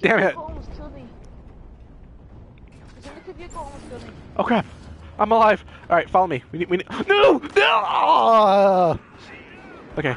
Damn it. Almost killed me. The vehicle almost killed me. Oh crap! I'm alive. All right, follow me. We need. We need. No! No! Okay,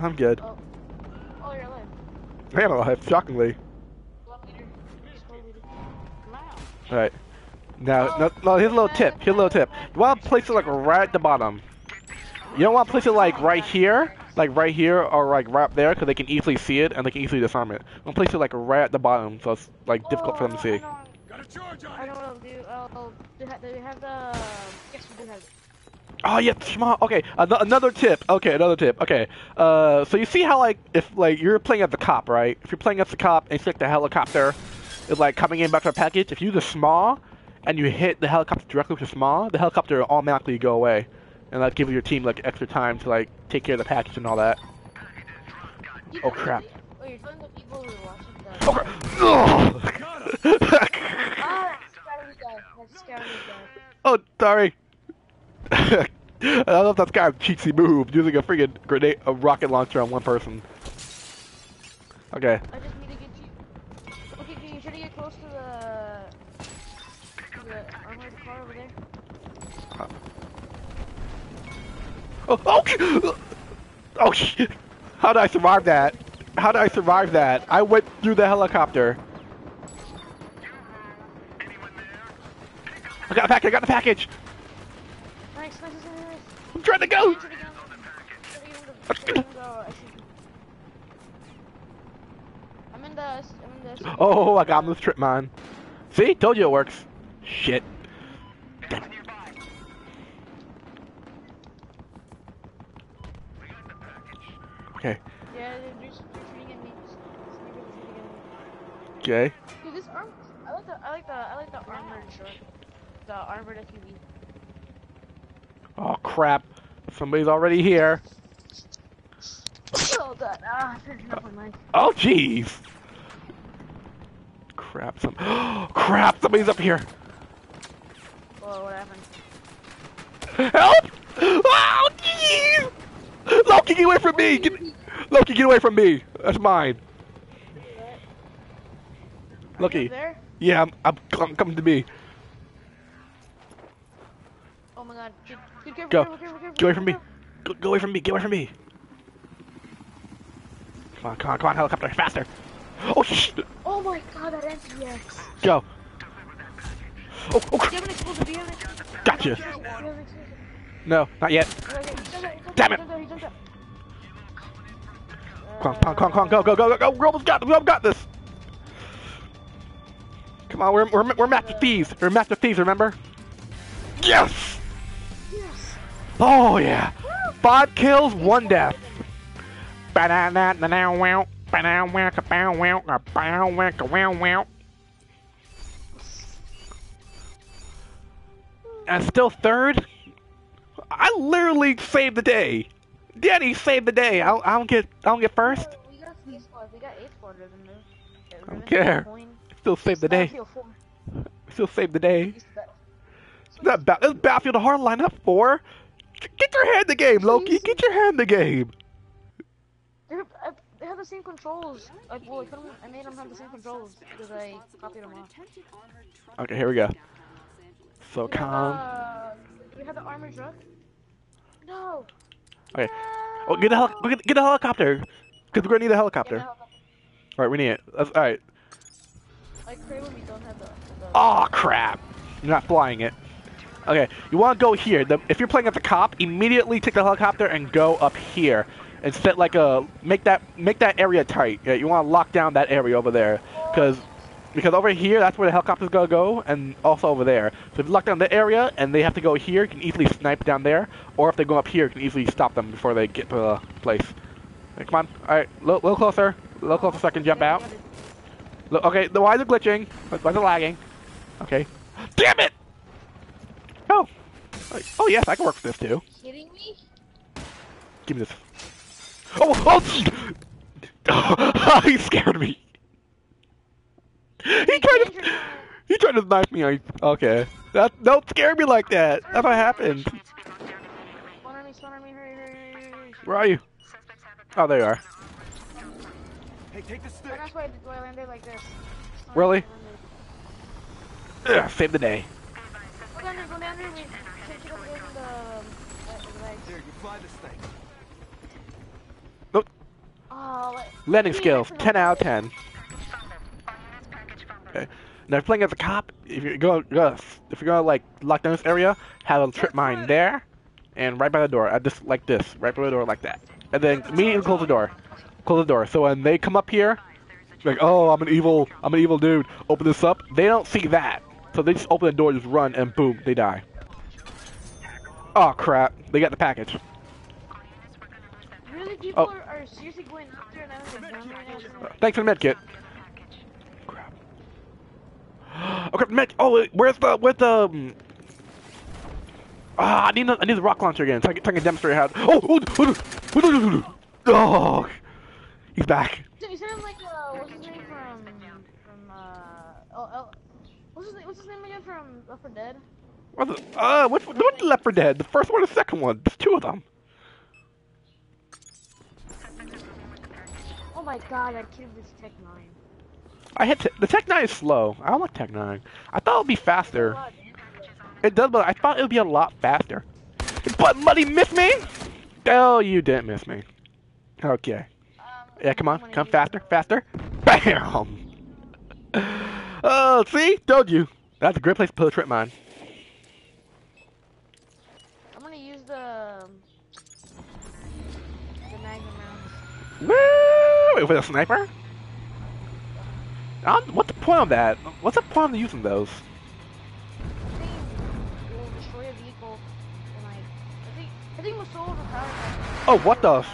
I'm good. Oh. Oh, you're alive. I am alive, shockingly. Squad leader. Squad leader. Come out. All right. Now, oh. no, no. Here's a little tip. Here's a little tip. You want to place it like right at the bottom. You don't want to place it like right here, like right here, or like right up there, because they can easily see it and they can easily disarm it. You want to place it like right at the bottom, so it's like difficult for them to Oh, see. I know, Got a charge on I know what I'll do. I'll, they, ha they have the. Yes, we do have it. Oh yeah, SMAW. Okay, an- another tip. Okay, another tip. Okay, uh, so you see how like if like you're playing as the cop, right? If you're playing as the cop and you select the helicopter, it's like coming in back to the package. If you use a SMAW and you hit the helicopter directly with the SMAW, the helicopter will automatically go away, and that gives your team like extra time to like take care of the package and all that. Oh, crap. Oh, you're telling the people who are watching the. Oh, Got him. Scouting guy. That's scouting guy. oh sorry. I don't know if that's kind of cheatsy move, using a friggin' grenade, a rocket launcher on one person. Okay. I just need to get you. Okay, can you try to get close to the. to the armored car over there? Uh, Oh, oh, oh, shit. How did I survive that? How did I survive that? I went through the helicopter. I got a package, I got the package. Nice, nice, nice, nice. I'm trying to go. Try to get him. Try to get him to- try to get him to, shoot. I'm in the. I'm in the. Oh, I got him this trip, man. See? Told you it works. Shit. Okay, Yeah, they're, just- they're shooting at me. Sniper's shooting at me. okay. Dude, this arm. I like the. I like the. I like the armored truck. The armored SUV. Oh, crap. Somebody's already here. Oh god. Ah. Oh, jeez. Crap, some. crap, somebody's up here. Whoa, what happened? Help! Oh, jeez! Loka, get away from me! Get, Loka, get away from me! That's mine. Are Loka. there? Yeah, I'm, I'm, I'm coming to me. Oh my god. Careful, Go. Get away from me. Go, go away from me. Get away from me. Come on, come on, come on, helicopter, faster. Oh, shit. Oh my god, that MPX. Go. Oh, oh, Do you crap. have an explosive? Do you have an explosive? Gotcha. Do you? No, not yet. Okay, okay, he jumped out, he jumped Damn it. Come on, come on, go, go, go, go, go. We almost got almost got this. Come on, we're, we're, we're master thieves. We're master thieves, remember? Yes! Yes. Oh, yeah. Five kills, one death. And still third? I literally saved the day. Danny saved the day. I don't, I don't get I don't get first. We got three squads. We got eight squad revenue. I don't care. Still saved the day. Battlefield 4. Still saved the day. That ba- this Battlefield hard lineup four. Get your hand in the game, Loka. Get your hand in the game. They're, they have the same controls. I, well, I, I made them have the same controls because I copied them off. Okay, here we go. So Do we have, calm. Um, do we have the armored truck? No. Okay. Oh, get a heli- get, get a helicopter. Cause we're gonna need a helicopter. no, All right, we need it. That's, all right. I pray when we don't have the. the Oh crap! You're not flying it. Okay, you want to go here. The, if you're playing at the cop, immediately take the helicopter and go up here and set like a make that make that area tight. Yeah, you want to lock down that area over there because because over here that's where the helicopter's gonna go and also over there. So if you lock down the area and they have to go here, you can easily snipe down there. Or if they go up here, you can easily stop them before they get to the place. Okay, come on. All right, a little, little closer. A little closer so I can jump out. Look, okay, the why is it glitching? Why is it lagging? Okay. Damn it! Oh. Oh yes, I can work for this too. Kidding me? Give me this. Oh, oh! he scared me. He tried to. He tried to knife me. I- Okay. That don't scare me like that. That's what happened. Spawn on me, spawn on me, hurry, hurry, hurry, hurry. Where are you? Oh, there you are. Hey, take the stick. And that's why, why I landed like this. Really? Landed. Ugh, save the day. Go down there, go down there. We take it over there in the, um, uh, legs. Here, you fly this thing. Oh, Landing skills, 10 out of 10. Okay. Now, if you're playing as a cop, if you're going, if you're gonna like lock down this area, have a trip mine there, and right by the door, at this like this, right by the door like that, and then immediately close the door, close the door. So when they come up here, like, oh, I'm an evil, I'm an evil dude. Open this up. They don't see that, so they just open the door, just run, and boom, they die. Oh crap! They got the package. really, people Oh. are, are seriously going up there and having a gun right now. trying to- Thanks for the medkit. Okay, med. Oh, where's the where's the? Um... Ah, I need the, I need the rock launcher again, so I can, so I can demonstrate how. Oh, oh, oh, oh, he's back. So you sound like uh, what's his name from from uh oh, oh what's his name what's his name again from Left 4 Dead? What's the, uh, what's the Left 4 Dead? The first one or the second one? There's two of them. Oh my god, that kid was Tech 9. I hit the Tech 9 is slow. I don't like Tech 9. I thought it would be faster. It does, but I thought it would be a lot faster. But Muddy missed me. Oh, you didn't miss me. Okay. Um, Yeah, come on, come faster, faster. Bam! Oh, see? Told you. That's a great place to put a trip mine. I'm gonna use the the Magnum rounds. Woo! Wait, with a sniper? I don't- what's the point of that? What's the point of using those? Oh, what the-.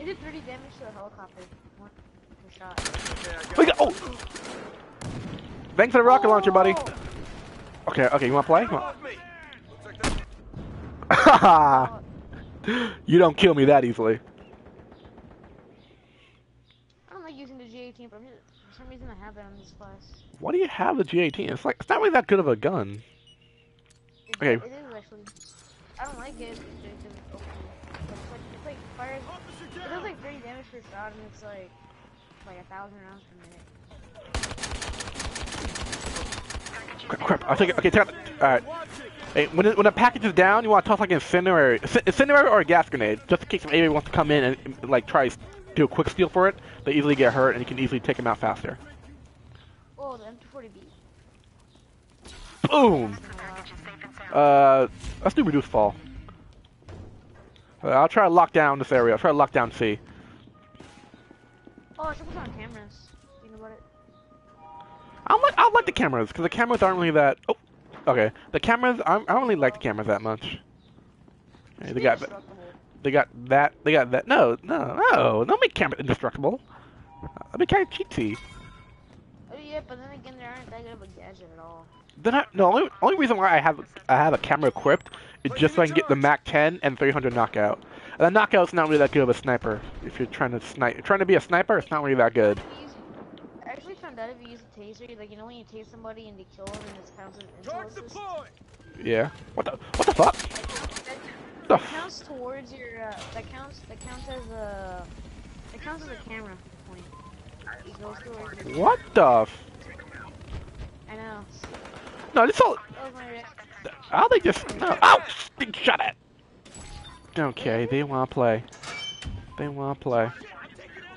It did 30 damage to the helicopter. One per shot. Got We got, oh! Thanks for the rocket launcher, buddy. Oh! Okay, okay, you wanna play? That's Haha! you don't kill me that easily. I don't like using the G18, but I'm just, for some reason I have it on this class. Why do you have the G18? It's like, it's not really that good of a gun. It, Okay. It is actually. I don't like it it's. It's like, it's like fires. It does like 30 damage per shot, and it's like like a thousand rounds per minute. Crap, crap. I'll take it. Okay, take it. Alright. Hey, when, it, when the package is down, you want to toss like an incendiary, incendiary or a gas grenade, just in case if anybody wants to come in and, like try to do a quick steal for it. They easily get hurt, and you can easily take them out faster. Oh, the M240B. Boom. Uh, let's do reduce fall. Uh, I'll try to lock down this area. I'll try to lock down C. Oh, I should put on cameras. Think about it. I like I like the cameras because the cameras aren't really that. Oh, okay. The cameras I, I don't really like the cameras that much. Hey, got Indestructible. They got that they got that. No, no, no. Don't make cameras indestructible. That'd be kind of cheaty. Oh yeah, but then again, there aren't that good of a gadget at all. Then I, the only only reason why I have I have a camera equipped is just so I can get the Mac 10 and 300 knockout. And the knockout's not really that good of a sniper. If you're trying to snipe, trying to be a sniper, it's not really that good. If you use- I actually found out if you use a taser, like you know when you tase somebody and they kill them and it counts as Charge intel Yeah. What the what the fuck? That, counts towards your. Uh, that counts. That counts as a. It counts as a camera point. It goes towards What the? F- I know. no, this all. That was my reaction. How they just no? Ow! Shut it. Okay, they want to play. They want to play.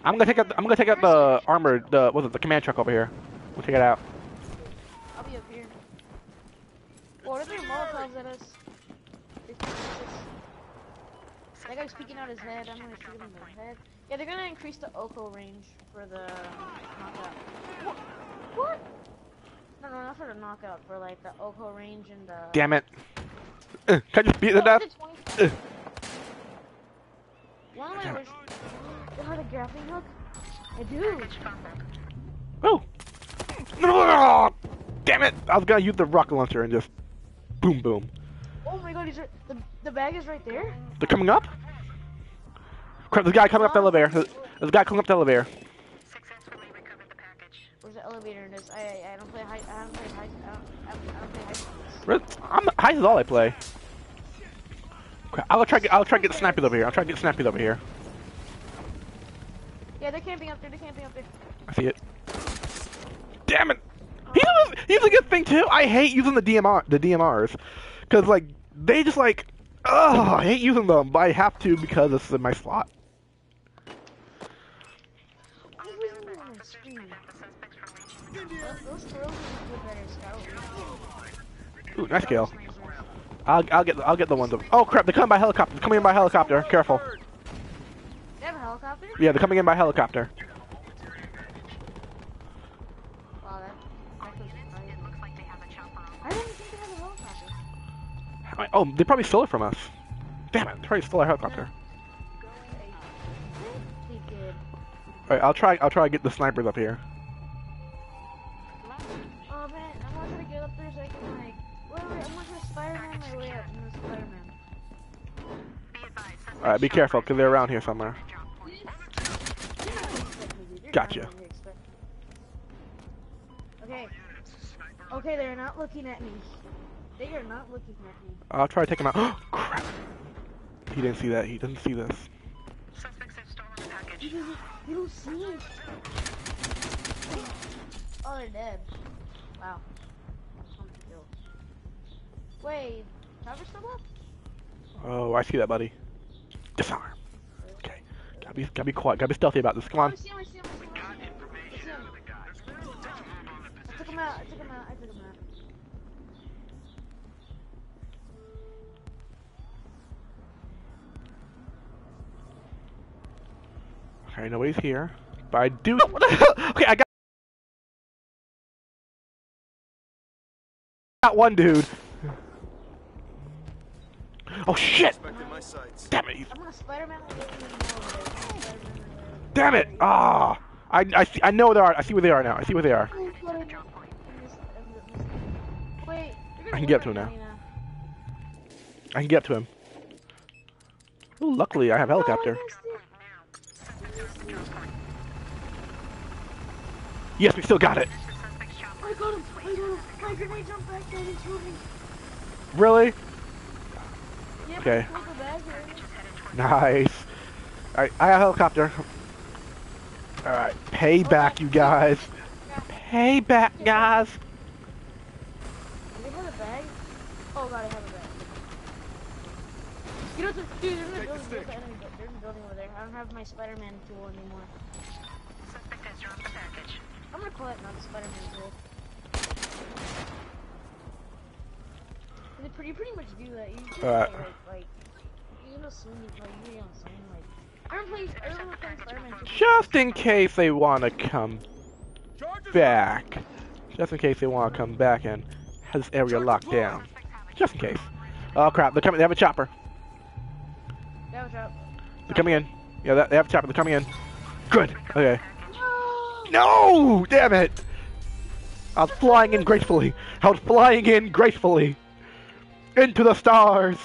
I'm gonna take out. I'm gonna take out the armor. The what's it? The command truck over here. We'll take it out. I'll be up here. What are they Molotovs at us? It's- it's- That guy's peeking out his head. I'm gonna shoot him in the head. Yeah, they're gonna increase the Oko range for the knockout. What? What? No, no, not for the knockout. For like the Oko range and the. Damn it. Uh, Can I just beat it Oh, death? it's 20 Uh, One of my it. wish. You have a grappling hook? I do. Oh. No! Damn it! I was gonna use the rocket launcher and just boom, boom. Oh my god, he's right. The, the bag is right there? They're coming up. Crap! There's a guy coming up the elevator. There's there's a guy coming up the elevator. Successfully recovered the package. Where's the elevator in this? I, I, I don't play high. I don't play high. I don't, I don't, I don't play high. schools. Really? I'm high is all I play. Crap, I'll try. I'll try to get the snipers over here. I'll try to get the snipers over here. Yeah, they're camping up there. They're camping up there. I see it. Damn it! He's a, he's a good thing too. I hate using the DMR, the DMRs, because like they just like, oh, I hate using them, but I have to because it's in my slot. What was it on my screen? Those- Those throws would be better scout. Ooh, nice kill. I'll I'll get I'll get the ones. Of, oh crap! They're coming by helicopter. They're coming in by helicopter. Careful. They have a helicopter? Yeah, they're coming in by helicopter. Wow, that, that goes right. It looks like they have a chopper on. I didn't think they had a helicopter. Oh, they probably stole it from us. Damn it! They probably stole our helicopter. All right, I'll try. I'll try to get the snipers up here. Advised, suspect All right, be careful because they're around here somewhere. drop point. Gotcha. Okay. Okay, they're not looking at me. They are not looking at me. I'll try to take him out. Oh crap! He didn't see that. He doesn't see this. Suspects have stolen the You don't, you don't see it. Oh, they're dead. Wow. Something to kill. Wait, Tower's still up? Oh, I see that, buddy. Disarm. Okay. Gotta be, gotta be quiet. Gotta be stealthy about this. Come on. I I see him, I see him. I see him. I took him out, I took him out, I took him out. Okay, nobody's here. But I do. What the hell? Okay, I got. Got one dude. Oh shit! Expecting my sights. Damn it! he's- I'm gonna Spider-Man my way in the middle of it. Spider-Man my way. Damn it! Ah! I I see. I know where they are. I see where they are now. I see where they are. I missed- I missed- I missed- Wait, you're I can get up to him now. I can get up to him. Ooh, luckily I have helicopter. I missed it. Yes, we still got it. I got him! I got him! My grenade jumped back down into me! Really? Yeah, Okay. but look back here. Nice. Alright, I have a helicopter. Alright, payback, you guys. Payback, guys. They have a bag? Oh god, I have a bag. You know, what, dude, they're in the Take the building, stick. they're in the they're in the building over there. I don't have my Spider-Man tool anymore. Suspect has dropped the package. I'm gonna call it not the Spider-Man tool. You pretty, pretty much do that. You just Alright. like, like, like, you know, swing, like, you know, swing, like. I play, I don't Spider-Man. Just in case they want to come back. Just in case they want to come back and have this area locked down. Just in case. Oh crap, they're coming. They have a chopper. That was out. They're coming in. Yeah, they- they have a chopper. They're coming in. Good. Okay. No! No! Damn it! I was flying in gracefully. I was flying in gracefully. Into the stars.